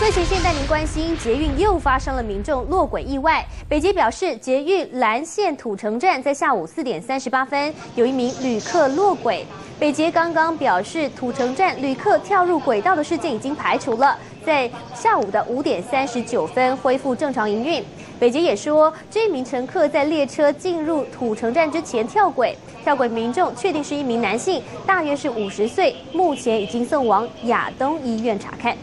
最前线带您关心，捷运又发生了民众落轨意外。北捷表示，捷运蓝线土城站在下午四点三十八分，有一名旅客落轨。北捷刚刚表示，土城站旅客跳入轨道的事件已经排除了，在下午的五点三十九分恢复正常营运。北捷也说，这名乘客在列车进入土城站之前跳轨，跳轨民众确定是一名男性，大约是五十岁，目前已经送往亚东医院查看。